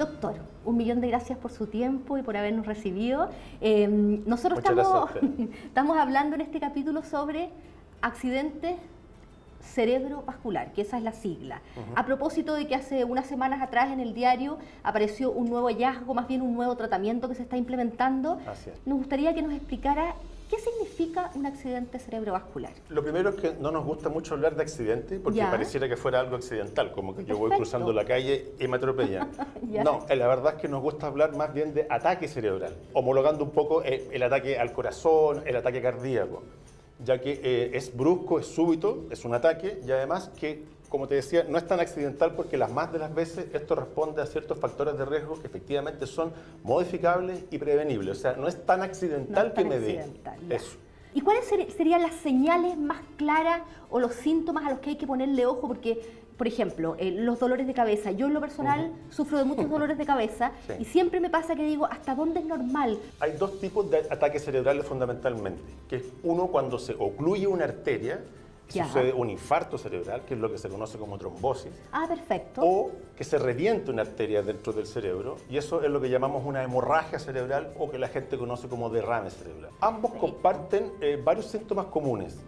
Doctor, un millón de gracias por su tiempo y por habernos recibido. Eh, nosotros estamos, estamos hablando en este capítulo sobre accidentes cerebrovascular, que esa es la sigla. A propósito de que hace unas semanas atrás en el diario apareció un nuevo hallazgo, más bien un nuevo tratamiento que se está implementando, nos gustaría que nos explicara ¿Qué significa un accidente cerebrovascular? Lo primero es que no nos gusta mucho hablar de accidente porque pareciera que fuera algo accidental, como que yo voy cruzando la calle y me atropellan. no, eh, la verdad es que nos gusta hablar más bien de ataque cerebral, homologando un poco el, eh, el ataque al corazón, el ataque cardíaco ya que eh, es brusco, es súbito, es un ataque y además que, como te decía, no es tan accidental porque las más de las veces esto responde a ciertos factores de riesgo que efectivamente son modificables y prevenibles. O sea, no es tan accidental que me dé eso. ¿Y cuáles serían las señales más claras o los síntomas a los que hay que ponerle ojo? Porque por ejemplo, eh, los dolores de cabeza. Yo en lo personal sufro de muchos dolores de cabeza y siempre me pasa que digo, ¿hasta dónde es normal? Hay dos tipos de ataques cerebrales fundamentalmente, que es uno cuando se ocluye una arteria, sucede un infarto cerebral, que es lo que se conoce como trombosis. Ah, perfecto. O que se reviente una arteria dentro del cerebro, y eso es lo que llamamos una hemorragia cerebral o que la gente conoce como derrame cerebral. Ambos comparten eh, varios síntomas comunes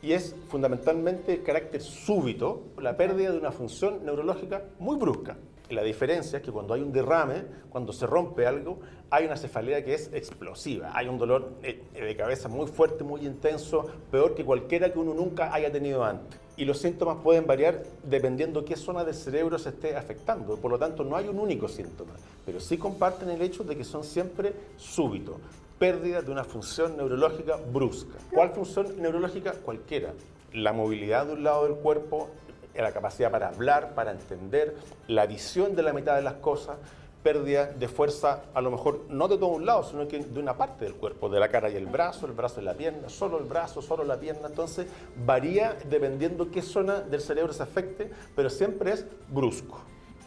y es fundamentalmente el carácter súbito, la pérdida de una función neurológica muy brusca. La diferencia es que cuando hay un derrame, cuando se rompe algo, hay una cefalea que es explosiva, hay un dolor eh, de cabeza muy fuerte, muy intenso, peor que cualquiera que uno nunca haya tenido antes. Y los síntomas pueden variar dependiendo qué zona del cerebro se esté afectando. Por lo tanto, no hay un único síntoma, pero sí comparten el hecho de que son siempre súbitos pérdida de una función neurológica brusca. ¿Cuál función neurológica? Cualquiera. La movilidad de un lado del cuerpo, la capacidad para hablar, para entender, la visión de la mitad de las cosas, pérdida de fuerza, a lo mejor no de todo un lado, sino que de una parte del cuerpo, de la cara y el brazo, el brazo y la pierna, solo el brazo, solo la pierna. Entonces varía dependiendo qué zona del cerebro se afecte, pero siempre es brusco.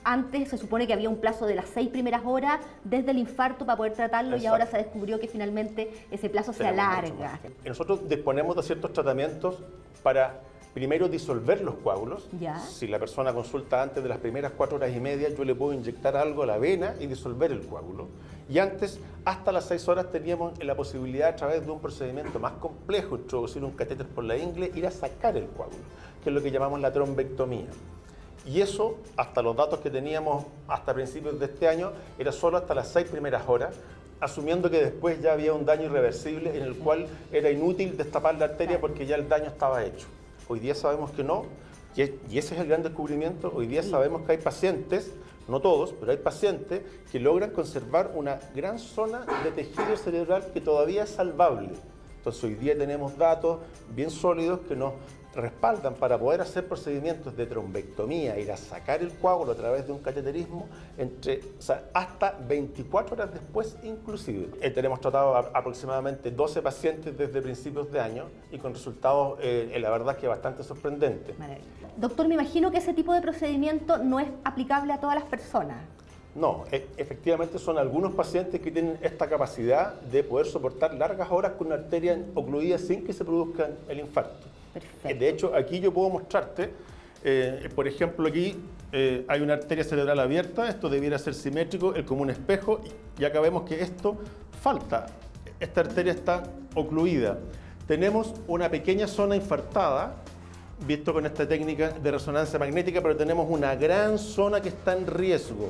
Antes se supone que había un plazo de las seis primeras horas desde el infarto para poder tratarlo y ahora se descubrió que finalmente ese plazo se alarga. Nosotros disponemos de ciertos tratamientos para primero disolver los coágulos. Si la persona consulta antes de las primeras cuatro horas y media, yo le puedo inyectar algo a la vena y disolver el coágulo. Y antes, hasta las seis horas, teníamos la posibilidad a través de un procedimiento más complejo, introducir un catéter por la ingle, ir a sacar el coágulo, que es lo que llamamos la trombectomía. Y eso, hasta los datos que teníamos hasta principios de este año, era solo hasta las seis primeras horas, asumiendo que después ya había un daño irreversible en el cual era inútil destapar la arteria porque ya el daño estaba hecho. Hoy día sabemos que no, y ese es el gran descubrimiento. Hoy día sabemos que hay pacientes, no todos, pero hay pacientes que logran conservar una gran zona de tejido cerebral que todavía es salvable. Entonces hoy día tenemos datos bien sólidos que nos respaldan para poder hacer procedimientos de trombectomía, ir a sacar el coágulo a través de un cateterismo entre, hasta 24 horas después inclusive. Eh, tenemos tratado aproximadamente 12 pacientes desde principios de año y con resultados, eh, la verdad, que bastante sorprendentes. Doctor, me imagino que ese tipo de procedimiento no es aplicable a todas las personas. No, e, efectivamente son algunos pacientes que tienen esta capacidad de poder soportar largas horas con una arteria ocluida sin que se produzca el infarto. De hecho, aquí yo puedo mostrarte, eh, por ejemplo, aquí eh, hay una arteria cerebral abierta, esto debiera ser simétrico, el común espejo, y acá vemos que esto falta, esta arteria está ocluida. Tenemos una pequeña zona infartada, visto con esta técnica de resonancia magnética, pero tenemos una gran zona que está en riesgo.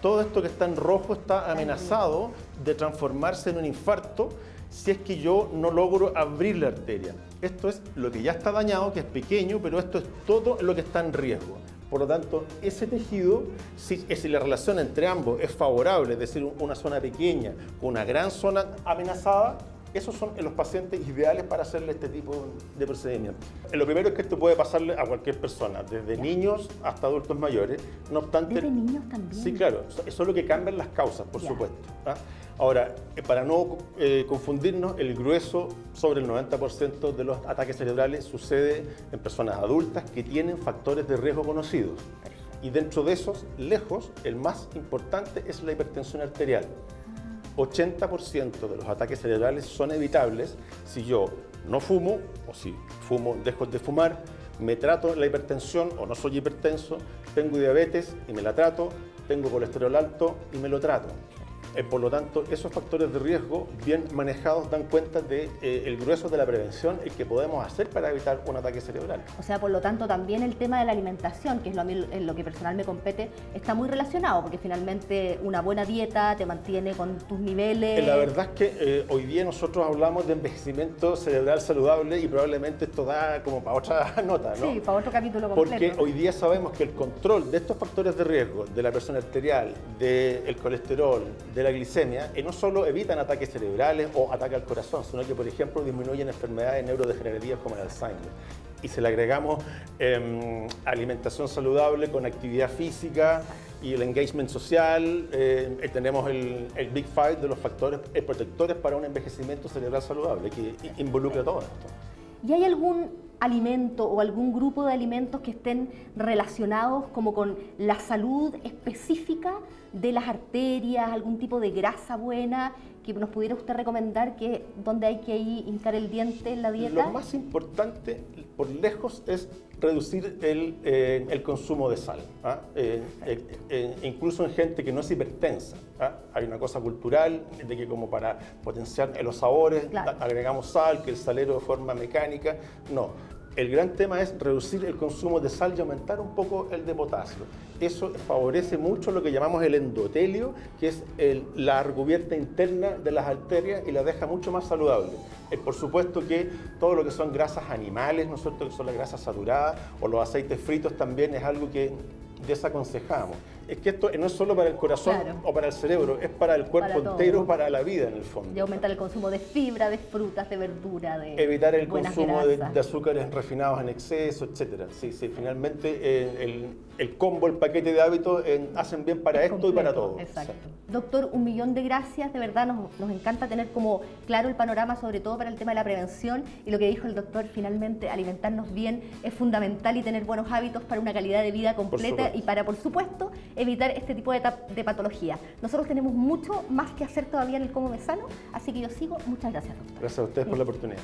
Todo esto que está en rojo está amenazado de transformarse en un infarto si es que yo no logro abrir la arteria. Esto es lo que ya está dañado, que es pequeño, pero esto es todo lo que está en riesgo. Por lo tanto, ese tejido, si, si, la relación entre ambos es favorable, es decir, una zona pequeña con una gran zona amenazada, esos son los pacientes ideales para hacerle este tipo de procedimiento. Lo primero es que esto puede pasarle a cualquier persona, desde niños hasta adultos mayores. No obstante, ¿Desde niños también? Sí, claro. Eso es lo que cambian las causas, por supuesto. ¿ah? Ahora, eh, para no eh, confundirnos, el grueso, sobre el 90% de los ataques cerebrales sucede en personas adultas que tienen factores de riesgo conocidos. Y dentro de esos, lejos, el más importante es la hipertensión arterial. 80% de los ataques cerebrales son evitables si yo no fumo o si fumo, dejo de fumar, me trato la hipertensión o no soy hipertenso, tengo diabetes y me la trato, tengo colesterol alto y me lo trato. Eh, por lo tanto, esos factores de riesgo bien manejados dan cuenta del de, eh, grueso de la prevención y que podemos hacer para evitar un ataque cerebral. O sea, por lo tanto, también el tema de la alimentación, que es lo, en lo que personal me compete, está muy relacionado, porque finalmente una buena dieta te mantiene con tus niveles. La verdad es que eh, hoy día nosotros hablamos de envejecimiento cerebral saludable y probablemente esto da como para otra nota, ¿no? Sí, para otro capítulo completo. Porque hoy día sabemos que el control de estos factores de riesgo, de la presión arterial, del colesterol, de la glicemia, y no solo evitan ataques cerebrales o ataque al corazón, sino que, por ejemplo, disminuyen enfermedades neurodegenerativas como el Alzheimer. Y se le agregamos em, alimentación saludable con actividad física y el engagement social, eh, tenemos el, Big Five de los factores eh, protectores para un envejecimiento cerebral saludable que involucra todo esto. ¿Y hay algún alimento o algún grupo de alimentos que estén relacionados como con la salud específica de las arterias, algún tipo de grasa buena que nos pudiera usted recomendar que donde hay que ir hincar el diente en la dieta? Lo más importante por lejos es reducir el, eh, consumo de sal. ¿ah? Eh, eh, incluso en gente que no es hipertensa. ¿ah? Hay una cosa cultural de que como para potenciar los sabores agregamos sal, que el salero de forma mecánica. No, el gran tema es reducir el consumo de sal y aumentar un poco el de potasio. Eso favorece mucho lo que llamamos el endotelio, que es la recubierta interna de las arterias y la deja mucho más saludable. Eh, por supuesto que todo lo que son grasas animales, ¿no es cierto?, que son las grasas saturadas o los aceites fritos también es algo que desaconsejamos es que esto no es solo para el corazón o para el cerebro, es para el cuerpo entero, para la vida en el fondo. Y aumentar el consumo de fibra, de frutas, de verdura, de Evitar el consumo de, azúcares refinados en exceso, etcétera. Sí, sí, finalmente eh, el, combo, el paquete de hábitos hacen bien para esto y para todo. Exacto. Doctor, un millón de gracias, de verdad nos, nos encanta tener como claro el panorama, sobre todo para el tema de la prevención y lo que dijo el doctor, finalmente alimentarnos bien es fundamental y tener buenos hábitos para una calidad de vida completa y para, por supuesto, evitar este tipo de, de patología. Nosotros tenemos mucho más que hacer todavía en el Como Me Sano, así que yo sigo. Muchas gracias, doctor. Gracias a ustedes por la oportunidad.